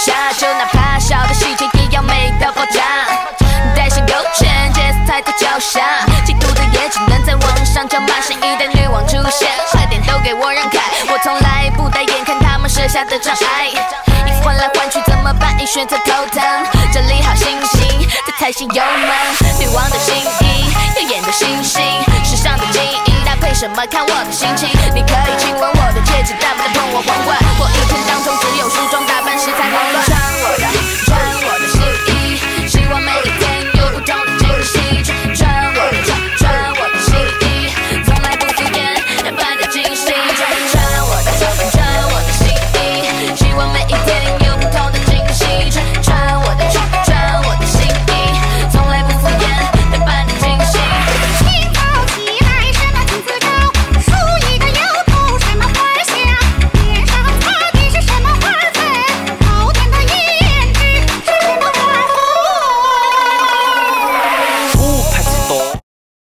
下就哪怕小的细节也要美到爆炸，带上有钱，杰斯踩在脚下，嫉妒的也只能在网上叫骂，新一代女王出现，快点都给我让开，我从来不带眼看他们设下的障碍，衣服换来换去怎么办？一选择头疼，整理好心情，再踩心油门，女王的新衣，耀眼的星星，时尚的精英，搭配什么？看我的心情。